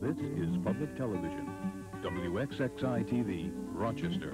This is Public Television, WXXI-TV, Rochester.